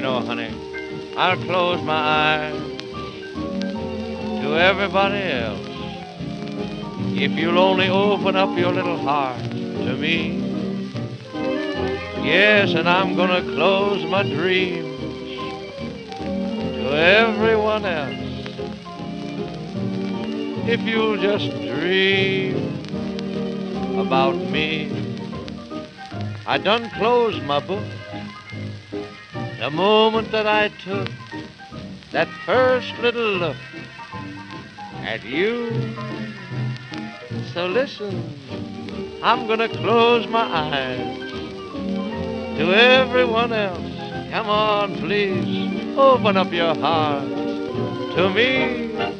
know, honey, I'll close my eyes to everybody else if you'll only open up your little heart to me. Yes, and I'm gonna close my dreams to everyone else. If you'll just dream about me. I done closed my book the moment that I took that first little look at you. So listen, I'm gonna close my eyes to everyone else. Come on, please, open up your heart to me.